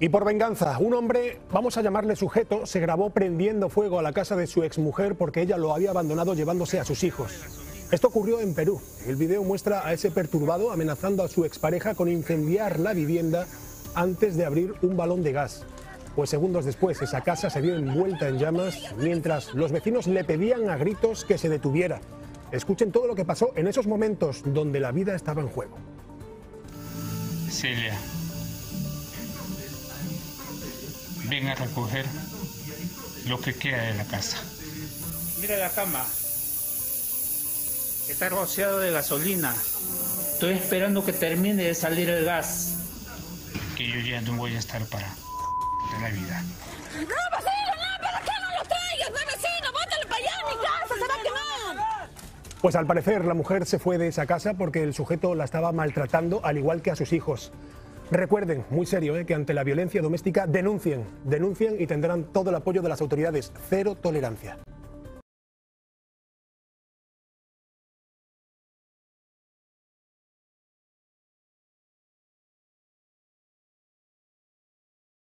Y por venganza, un hombre, vamos a llamarle sujeto, se grabó prendiendo fuego a la casa de su exmujer porque ella lo había abandonado llevándose a sus hijos. Esto ocurrió en Perú. El video muestra a ese perturbado amenazando a su expareja con incendiar la vivienda antes de abrir un balón de gas. Pues segundos después esa casa se vio envuelta en llamas mientras los vecinos le pedían a gritos que se detuviera. Escuchen todo lo que pasó en esos momentos donde la vida estaba en juego. Celia, ven a recoger lo que queda de la casa. Mira la cama. Está rociado de gasolina. Estoy esperando que termine de salir el gas. Que yo ya no voy a estar para de la vida. No, vecino, no, ¿para qué no lo traigas? No, vecino, bótalo para allá, mi casa se va a quemar. Pues al parecer la mujer se fue de esa casa porque el sujeto la estaba maltratando al igual que a sus hijos. Recuerden, muy serio, eh, que ante la violencia doméstica denuncien, denuncien y tendrán todo el apoyo de las autoridades. Cero tolerancia.